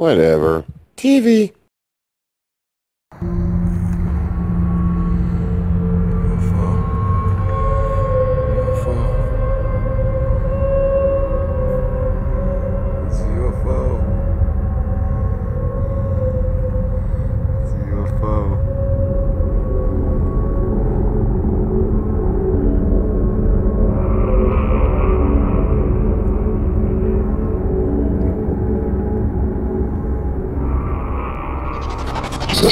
Whatever. TV. It's a UFO. It's Hey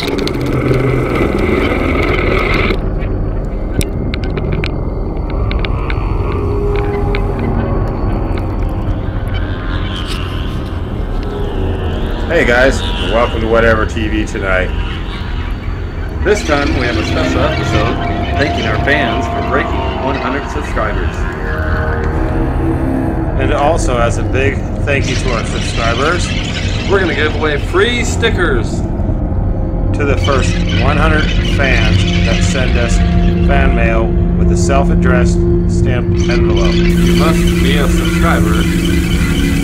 guys, welcome to Whatever TV tonight. This time we have a special episode thanking our fans for breaking 100 subscribers. And also, as a big thank you to our subscribers, We're going to give away free stickers. To the first 100 fans that send us fan mail with a self-addressed stamped envelope You must be a subscriber.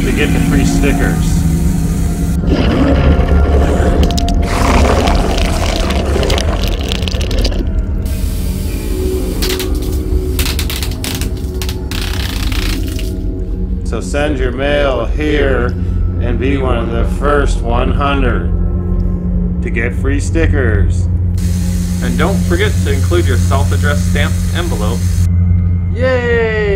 to get the free stickers. So send your mail here and be one of the first 100 to get free stickers. And don't forget to include your self-addressed stamped envelope. Yay!